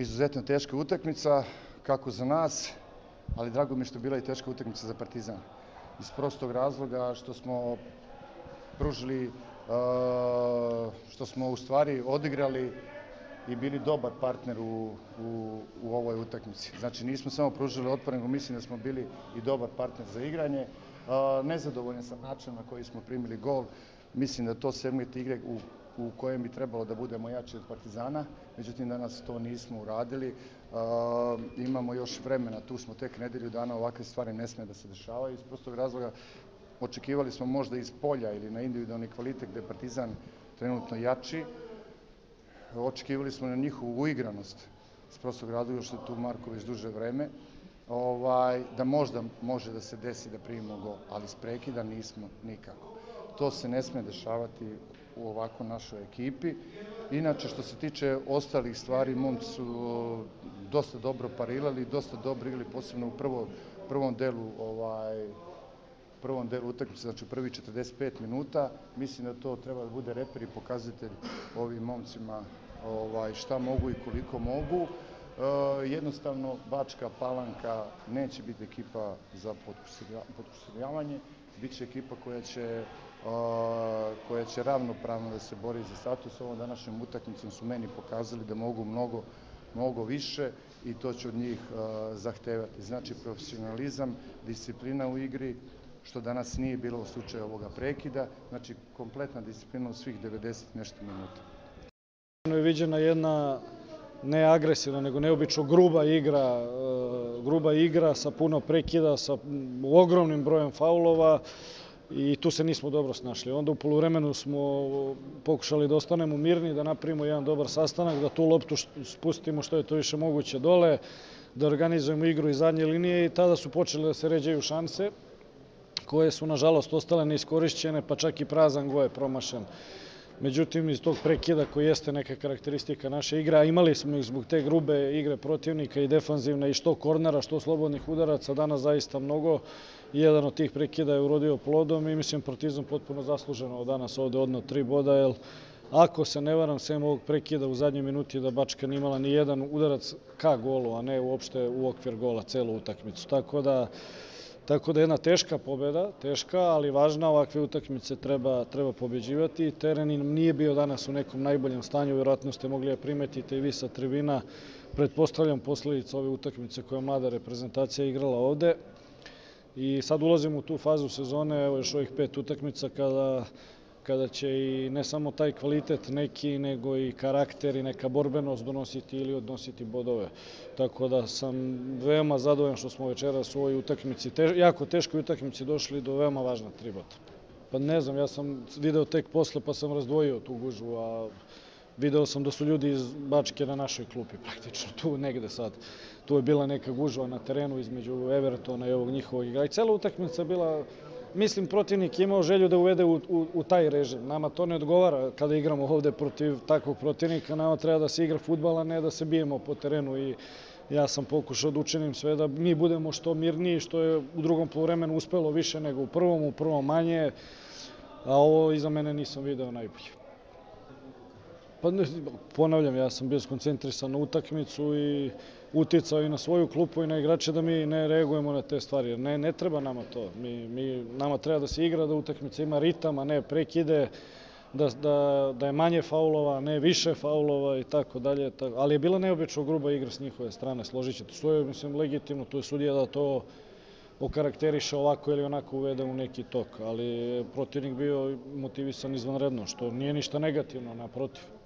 Izuzetno teška utakmica, kako za nas, ali drago mi je što je bila i teška utakmica za Partizan. Iz prostog razloga što smo pružili, uh, što smo u stvari odigrali i bili dobar partner u, u, u ovoj utakmici. Znači nismo samo pružili otpor, nego mislim da smo bili i dobar partner za igranje. Uh, nezadovoljan sam načinom na koji smo primili gol. Mislim da to segment igre u u kojem bi trebalo da budemo jači od Partizana, međutim danas to nismo uradili. Uh, imamo još vremena, tu smo tek nedelju dana, ovakve stvari ne sme da se dešavaju. Iz prostog razloga očekivali smo možda iz polja ili na individualni kvalitet gde Partizan trenutno jači. Očekivali smo na njihovu uigranost, iz prostog razloga što je tu Marko već duže vreme. Ovaj, da možda može da se desi da primimo gol, ali s prekida nismo nikako. To se ne sme dešavati u ovako našoj ekipi. Inače, što se tiče ostalih stvari, momci su dosta dobro parirali, dosta dobro igrali, posebno u prvo, prvom delu ovaj, prvom delu utakmice, znači prvi 45 minuta. Mislim da to treba da bude reper i pokazatelj ovim momcima ovaj, šta mogu i koliko mogu. E, jednostavno, Bačka Palanka neće biti ekipa za potkusurljavanje, bit će ekipa koja će koja će ravnopravno da se bori za status. Ovom današnjom utakmicom su meni pokazali da mogu mnogo, mnogo više i to će od njih zahtevati. Znači profesionalizam, disciplina u igri, što danas nije bilo u slučaju ovoga prekida, znači kompletna disciplina u svih 90 nešto minuta. je viđena jedna ne agresivna, nego neobično gruba igra, gruba igra sa puno prekida, sa ogromnim brojem faulova i tu se nismo dobro snašli. Onda u polovremenu smo pokušali da ostanemo mirni, da napravimo jedan dobar sastanak, da tu loptu spustimo što je to više moguće dole, da organizujemo igru iz zadnje linije i tada su počele da se ređaju šanse koje su nažalost ostale neiskorišćene, pa čak i prazan go je promašen. Međutim, iz tog prekida koji jeste neka karakteristika naše igre, a imali smo ih zbog te grube igre protivnika i defanzivne i što kornera, što slobodnih udaraca, danas zaista mnogo. Jedan od tih prekida je urodio plodom i mislim Partizan potpuno zasluženo danas ovde odno tri boda, jer ako se ne varam, sem ovog prekida u zadnjoj minuti da Bačka nimala ni jedan udarac ka golu, a ne uopšte u okvir gola celu utakmicu. Tako da Tako da je jedna teška pobeda, teška, ali važna, ovakve utakmice treba, treba pobeđivati. Teren im nije bio danas u nekom najboljem stanju, vjerojatno ste mogli da primetite i vi sa tribina. Pretpostavljam posledica ove utakmice koja mlada reprezentacija igrala ovde. I sad ulazimo u tu fazu sezone, evo još ovih pet utakmica kada kada će i ne samo taj kvalitet neki, nego i karakter i neka borbenost donositi ili odnositi bodove. Tako da sam veoma zadovoljan što smo večeras u ovoj utakmici, jako teškoj utakmici došli do veoma važna tri boda. Pa ne znam, ja sam video tek posle pa sam razdvojio tu gužvu, a video sam da su ljudi iz Bačke na našoj klupi praktično, tu negde sad. Tu je bila neka gužva na terenu između Evertona i ovog njihovog igra. I cela utakmica bila mislim protivnik je imao želju da uvede u, u, u taj režim. Nama to ne odgovara kada igramo ovde protiv takvog protivnika, nama treba da se igra futbala, ne da se bijemo po terenu i ja sam pokušao da učinim sve da mi budemo što mirniji, što je u drugom polovremenu uspelo više nego u prvom, u prvom manje, a ovo iza mene nisam video najbolje. Pa ne, ponavljam, ja sam bio skoncentrisan na utakmicu i uticao i na svoju klupu i na igrače da mi ne reagujemo na te stvari. Jer ne, ne treba nama to. Mi, mi, nama treba da se igra, da utakmica ima ritam, a ne prekide, da, da, da je manje faulova, ne više faulova i tako dalje. Ali je bila neobično gruba igra s njihove strane, složit ćete. Što je, mislim, legitimno, tu je sudija da to okarakteriše ovako ili onako uvede u neki tok, ali protivnik bio motivisan izvanredno, što nije ništa negativno, naprotiv.